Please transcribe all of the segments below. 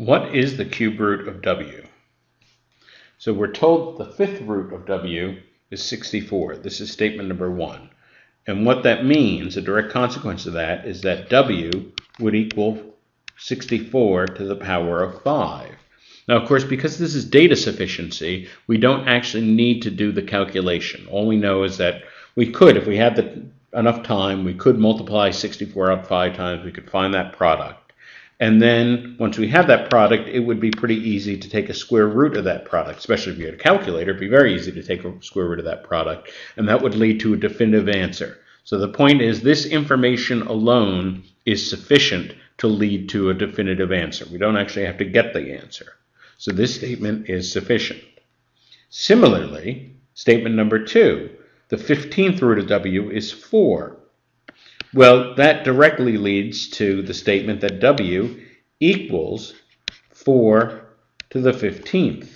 What is the cube root of w? So we're told the fifth root of w is 64. This is statement number one. And what that means, a direct consequence of that, is that w would equal 64 to the power of 5. Now, of course, because this is data sufficiency, we don't actually need to do the calculation. All we know is that we could, if we had the, enough time, we could multiply 64 out five times, we could find that product. And then once we have that product, it would be pretty easy to take a square root of that product, especially if you had a calculator. It'd be very easy to take a square root of that product, and that would lead to a definitive answer. So the point is this information alone is sufficient to lead to a definitive answer. We don't actually have to get the answer. So this statement is sufficient. Similarly, statement number two, the 15th root of w is 4. Well, that directly leads to the statement that W equals 4 to the 15th.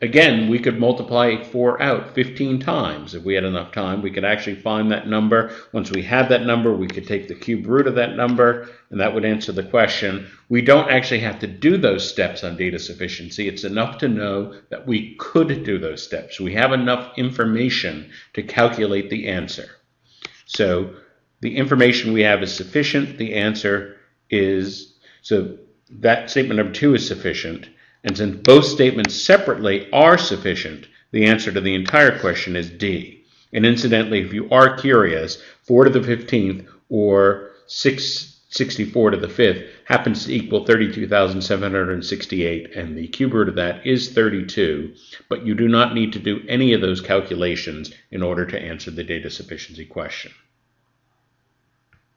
Again, we could multiply 4 out 15 times if we had enough time. We could actually find that number. Once we had that number, we could take the cube root of that number, and that would answer the question. We don't actually have to do those steps on data sufficiency. It's enough to know that we could do those steps. We have enough information to calculate the answer. So the information we have is sufficient. The answer is, so that statement number two is sufficient. And since both statements separately are sufficient, the answer to the entire question is D. And incidentally, if you are curious, 4 to the 15th or 664 to the 5th happens to equal 32,768, and the cube root of that is 32. But you do not need to do any of those calculations in order to answer the data sufficiency question.